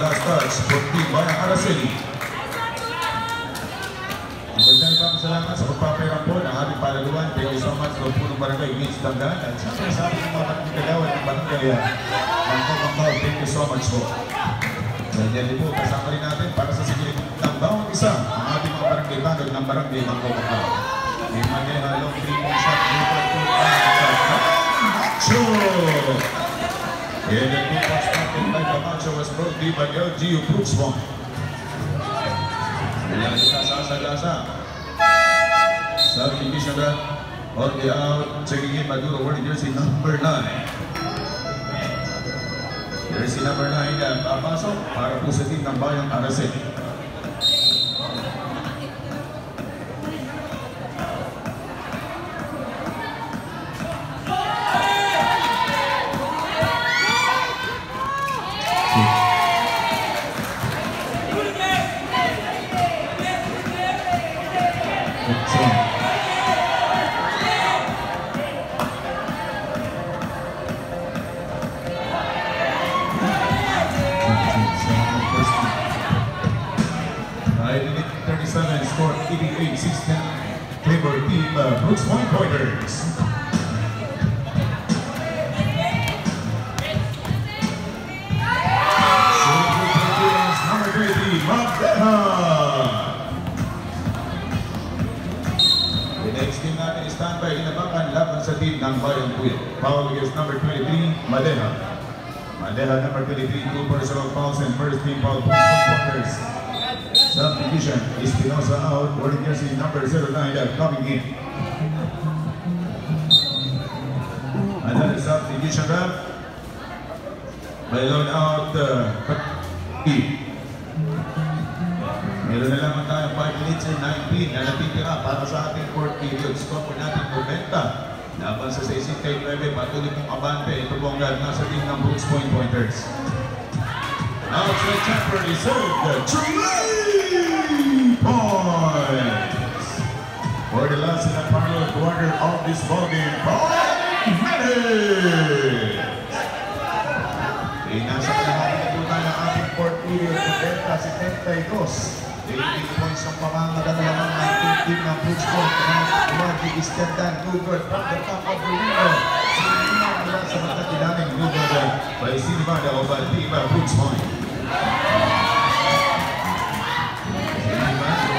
last touch seperti Baya Araseli. Menjangkang serangan seperti Peran Bola, hari pada luan, Teo Samad 20 Barangkay Ini Tanggalan dan sama-sama kemarin di Kedawan Yang ya. Mantap-mantap, thank you so much po. Dan yan po, kasama rin natin para sa sigilip ng bawat isa ang ating mga barangay bagag ng barangay Mangkokokal. May mga halong 3 points at 2.2 Strasbourg di bagian Gio Brooksbom. Yang dikasah sagasa. Serving dish ada on the out, checking in Maduro wearing jersey number 9. Jersey number 9 dan pasok para pusetin ng bayang Arasin. 37, score 88, 16, favor team uh, Brooks Point Pointers. Shooting for Philippines, number 30, Magdeha. The next team natin is standby Puyo. Foul against number 23, Madeha. Madeha number 23, two personal fouls and first team foul points Subdivision, Espinosa out, wearing jersey number 09 uh, coming in. Another subdivision rep. By loan out, uh, E. Meron na lamang tayo 5 minutes and 19 na natitira para sa ating fourth period. Score po natin 90 laban sa 69 patuloy pong abante. Ito po ang nasa team ng Brooks Point Pointers. Outside temporary serve, the three three points for the last and final quarter of this ball game. Point na ng 18 points ang pamamaga na lamang ng team ng Bridgeport. Kumagi is step down Google from the top of the window. Sinima mula sa matakilaming Google by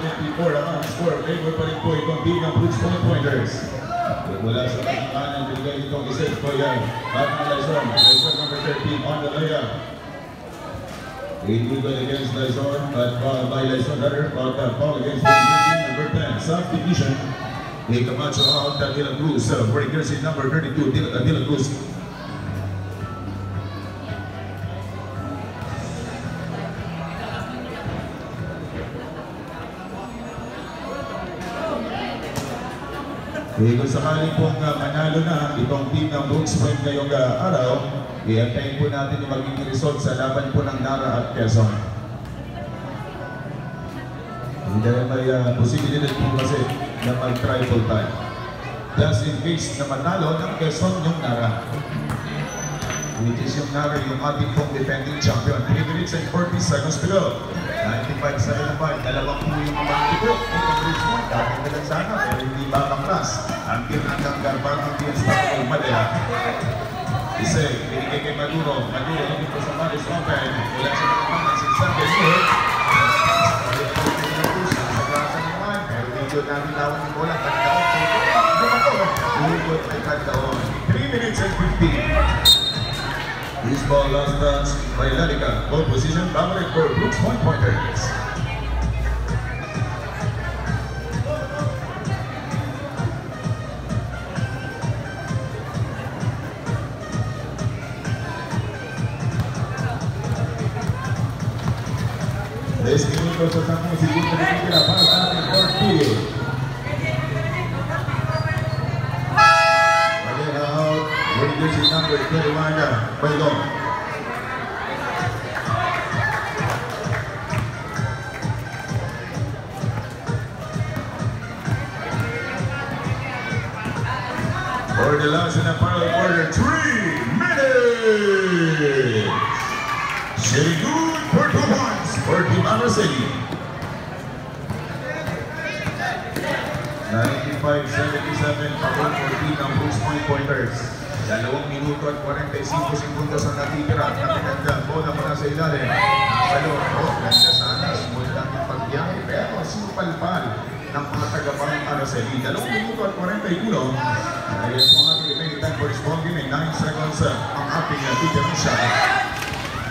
natin before ang score. Favor pa rin po itong bigang put Point Pointers. Mula sa pagkakanan, binigay itong isip ko yan. Batman Lazon, Lazon number 13 on the layup. Illegal against Lazon, but foul by Lazon but foul, foul against number 10. Substitution, Camacho out, De La Cruz, breakers in number 32, De Cruz Eh, kung sakaling pong uh, manalo na itong team ng Brooks Point ngayong uh, araw, i-antayin po natin yung magiging result sa laban po ng Nara at Quezon. Hindi dahil may uh, posibilidad po kasi na mag-triple time. Just in case na manalo ng Quezon yung Nara. Which is yung Nara, yung ating pong defending champion. 3 minutes and 40 seconds to go. 95-75, dalawang po yung mga tipo. Ito bridge point, dapat na sana, Hampir angkat garbang angkin stafel madya ise ini keke maduro. Maduro ini bersama di slope oleh sekarang sisa besok namin lawan bola minutes and 15 this ball lost by Lalica goal position dominant for Brooks one pointer Tres minutos pasamos y tiene que la pasa mejor Tigre. Number 21. For the last and the final quarter, three minutes. Araceli. 95-77, pabor for Team ng Bruce Point Pointers. Dalawang minuto at 45 sekundos ang natitira at napinagda. Bola mula sa ilalim. Palo, oh, ganda sana. Smooth lang yung pagbiyahe. Pero sipal-pal ng mga taga-pang Araceli. Dalawang minuto at 41. Ayan po ang ating remaining time for this ball game. 9 seconds ang ating natitirang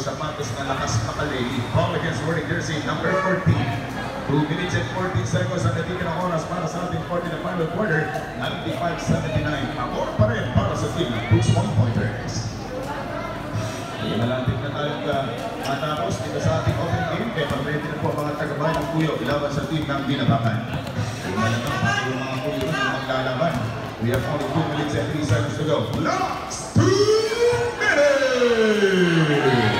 sapatos na lakas makalili. Ball against wearing jersey number 14. 2 minutes and 14 seconds ang natitirang oras para sa ating 40 na final quarter. 95-79. Amor pa rin para sa team ng Bruce One Pointers. Malapit na tayong uh, matapos dito sa ating open game. Kaya pag-ready na po ang mga tagabahay ng Kuyo ilaban sa team ng Binabakan. Malamang pati yung mga Kuyo na maglalaban. We have only 2 minutes and 3 seconds to go. Last 2 minutes!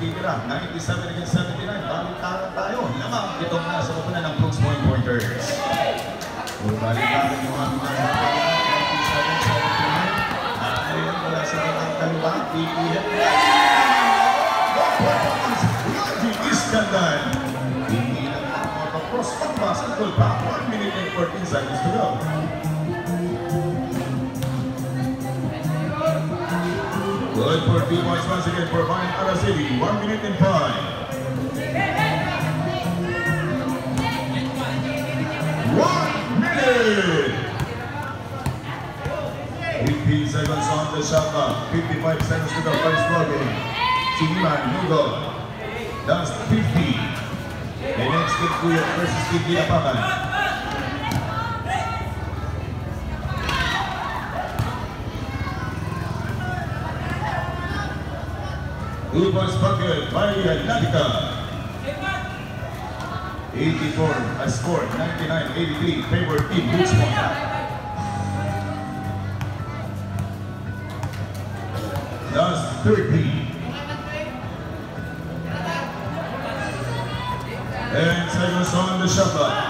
ang titira. 97 against 79. Balik-taran tayo. Lamang itong nasa kupunan ng Brooks Point Pointers. So, balik-taran yung aming nasa kupunan. 97 79. At ngayon wala sa mga dalawa. PPF. Lagi Iskandan. Hindi na makakapros. Pag-basketball pa. 1 minute and 14 seconds to go. Third once again for Ryan Arasivi, 1 minute and 5. 1 minute! seconds on the shot clock, 55 seconds to the first quarter. game. Sugiman, Hugo, that's 50. The next is Kuya versus Kiki Apakan. Who was by Nadika. 84, I scored 99-83, Favorite team, Richmond. Thus, 30. And second on the shot